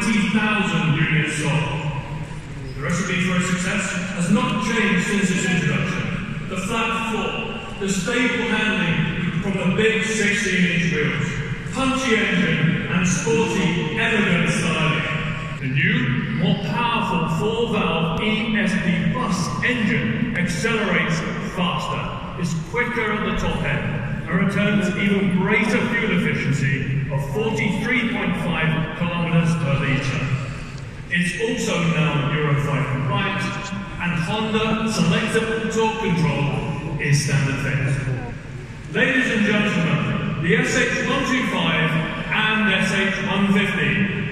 20,000 units sold. The recipe for its success has not changed since its introduction. The flat floor, the stable handling from the big 16-inch wheels, punchy engine and sporty, elegant styling. The new, more powerful four-valve ESP Plus engine accelerates faster, is quicker at the top end, and returns even greater fuel efficiency of 43.5 kilometers per litre. It's also now Euro 5 compliant, and Honda Selectable Torque Control is standard fare. Ladies and gentlemen, the SH125 and SH150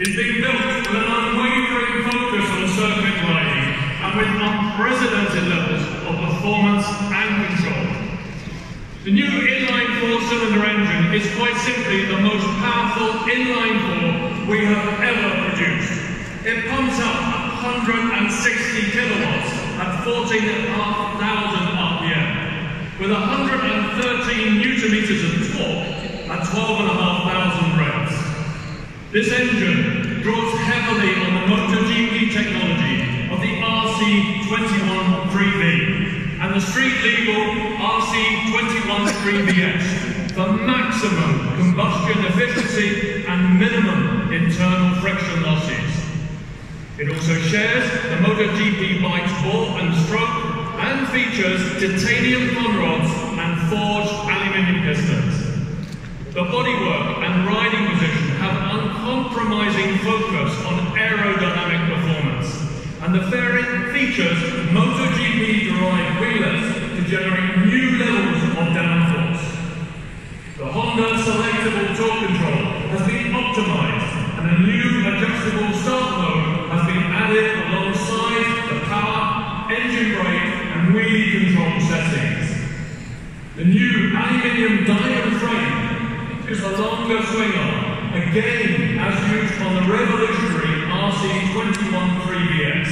It's been built with an unwavering focus on circuit riding and with unprecedented levels of performance and control. The new inline four-cylinder engine is quite simply the most powerful inline four we have ever produced. It pumps out 160 kilowatts at 14,500 RPM, with 113 newton meters of torque at 12,500 revs. This engine draws heavily on the MotoGP technology of the RC213V and the street legal RC21 3VS for maximum combustion efficiency and minimum internal friction losses. It also shares the MotoGP bike's bore and stroke and features titanium con rods and forged aluminium pistons. The bodywork and riding position uncompromising focus on aerodynamic performance, and the fairing features MotoGP-derived wheelers to generate new levels of downforce. The Honda Selectable Torque Control has been optimized, and a new adjustable start mode has been added alongside the power, engine brake, and wheelie control settings. The new aluminium diamond frame is a longer swing arm, again as used on the revolutionary RC213V-S.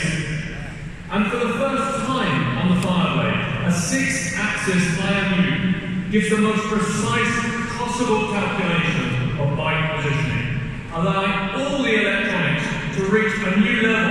And for the first time on the Fireblade, a six-axis IMU gives the most precise possible calculation of bike positioning, allowing all the electronics to reach a new level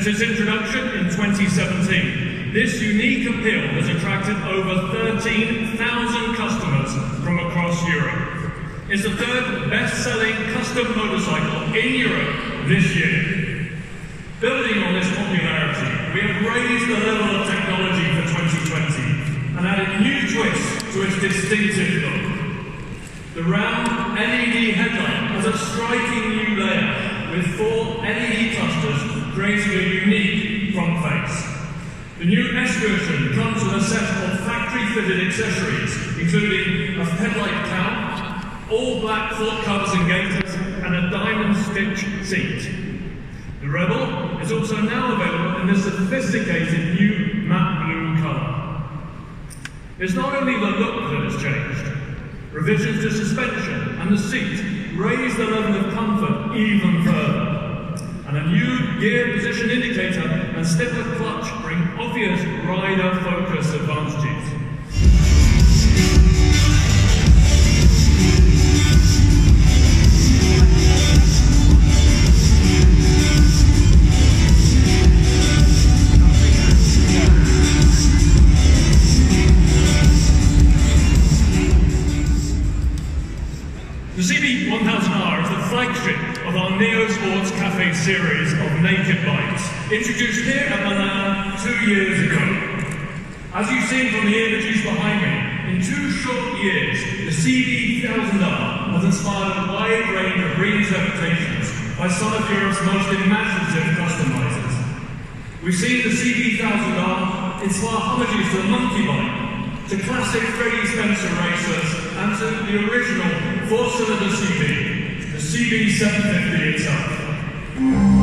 Since its introduction in 2017, this unique appeal has attracted over 13,000 customers from across Europe. It's the third best-selling custom motorcycle in Europe this year. Building on this popularity, we have raised the level of technology for 2020 and added new twists to its distinctive look. The round LED headlight has a striking new layout with four LED clusters creating a unique front face. The new S version comes with a set of factory-fitted accessories, including a headlight clamp, all black floor covers and gaiters, and a diamond stitch seat. The Rebel is also now available in this sophisticated new matte blue colour. It's not only the look that has changed, Revisions to suspension and the seat raise the level of comfort even further. And a new gear position indicator and slipper clutch bring obvious rider focus advantages. Introduced here at Milan two years ago. As you've seen from the images behind me, in two short years, the CB1000R has inspired a wide range of reinterpretations by some of Europe's most imaginative customizers. We've seen the CB1000R inspire homages to the monkey bike, to classic Freddie Spencer racers and to the original four-cylinder CB, the CB750 itself.